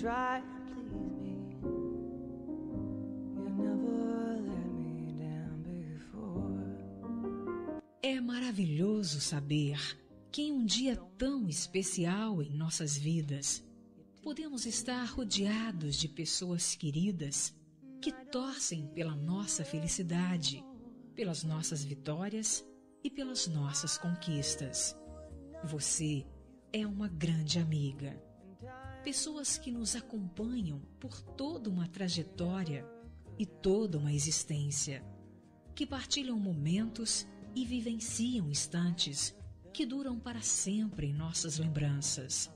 try please me. Never let me down before. É maravilhoso saber que em um dia tão especial em nossas vidas, podemos estar rodeados de pessoas queridas que torcem pela nossa felicidade, pelas nossas vitórias e pelas nossas conquistas. Você é uma grande amiga. Pessoas que nos acompanham por toda uma trajetória e toda uma existência, que partilham momentos e vivenciam instantes que duram para sempre em nossas lembranças,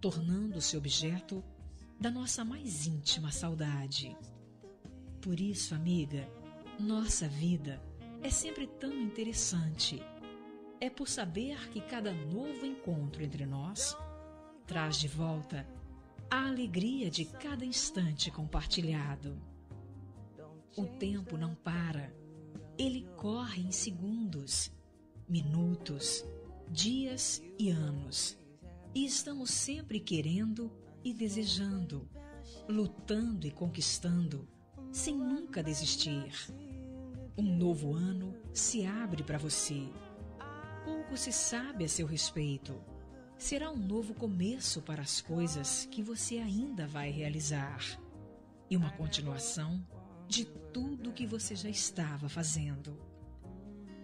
tornando-se objeto da nossa mais íntima saudade. Por isso, amiga, nossa vida é sempre tão interessante. É por saber que cada novo encontro entre nós traz de volta a alegria de cada instante compartilhado. O tempo não para, ele corre em segundos, minutos, dias e anos. E estamos sempre querendo e desejando, lutando e conquistando, sem nunca desistir. Um novo ano se abre para você. Pouco se sabe a seu respeito. Será um novo começo para as coisas que você ainda vai realizar e uma continuação de tudo que você já estava fazendo.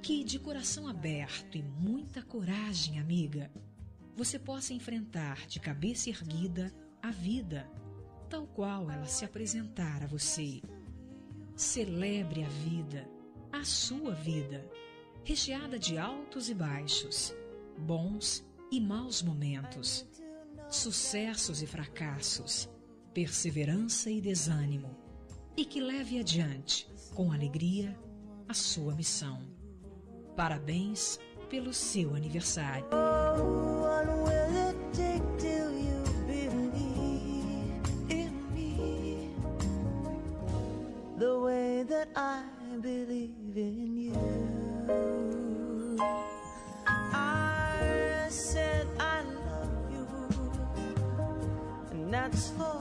Que de coração aberto e muita coragem, amiga, você possa enfrentar de cabeça erguida a vida, tal qual ela se apresentar a você. Celebre a vida, a sua vida, recheada de altos e baixos, bons e maus momentos, sucessos e fracassos, perseverança e desânimo, e que leve adiante, com alegria, a sua missão. Parabéns pelo seu aniversário. The way that I believe in you. not slow